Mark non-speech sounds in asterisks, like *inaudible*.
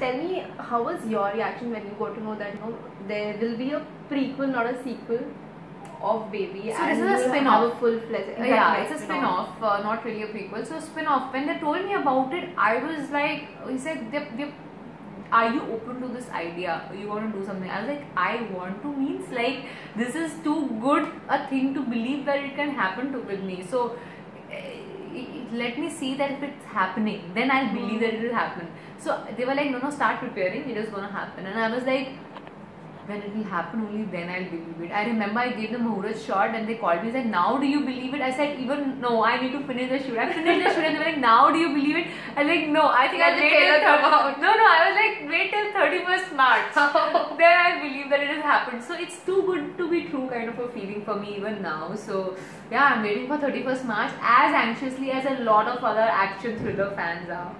how was your reaction when you got to know that you know there will be a prequel, not a sequel of Baby, So this is a spin-off. a full-fledged. yeah, it's a spin-off, uh, not really a prequel. So spin-off. When they told me about it, I was like, he said, they, they, "Are you open to this idea? You want to do something?" I was like, "I want to." Means like this is too good a thing to believe that it can happen to with me. So eh, let me see that if it's happening, then I'll believe that it will happen. So they were like, "No, no, start preparing. It is gonna happen." And I was like when it will happen only then I'll believe it. I remember I gave the Muhurat shot and they called me and said, Now do you believe it? I said, Even no, I need to finish the shoot. I finished the shoot and they were like, Now do you believe it? I was like, No, I think I'll wait till trailer come thir- No, no, I was like, Wait till 31st March. *laughs* then I'll believe that it has happened. So it's too good to be true kind of a feeling for me even now. So yeah, I'm waiting for 31st March as anxiously as a lot of other action thriller fans are.